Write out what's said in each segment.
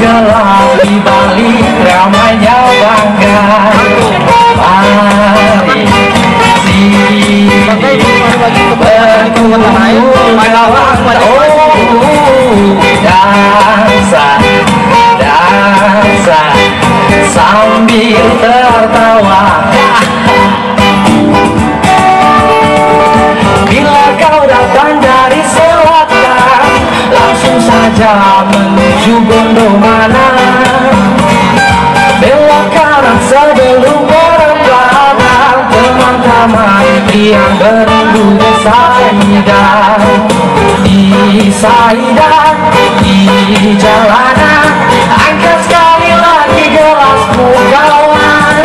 bergelap di balik ramainya bangga Mari sini berkumpul dalam oh dansa sambil tertawa. Saja menuju Gondomana Belok kanan sebelum berembanan Teman-teman yang berindu di Saidan Di Saidan, di jalanan Angkat sekali lagi gelasmu kawan.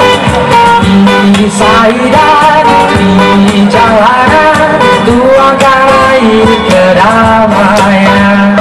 Di Saidan, di jalanan Tuangkan air kedamaian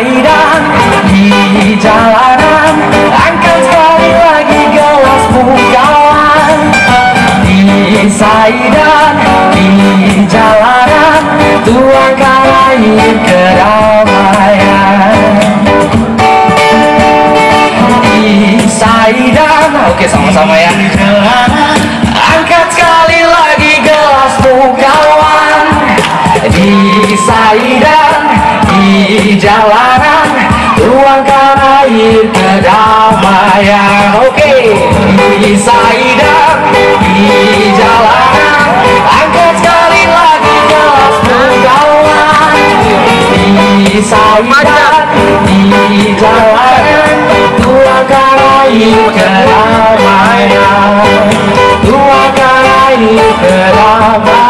Di Saidan, di jalanan Angkat sekali lagi gelasmu kawan. Di Saidan, di jalanan Tuangkan air kedamaian. Di Saidan, oke sama-sama ya jalanan Tuangkan air kedamaian. Oke, di Saidan, di jalanan. Angkat sekali lagi gelasmu kawan Di Saidan, di jalanan. Tuangkan air kedamaian. Tuangkan air kedamaian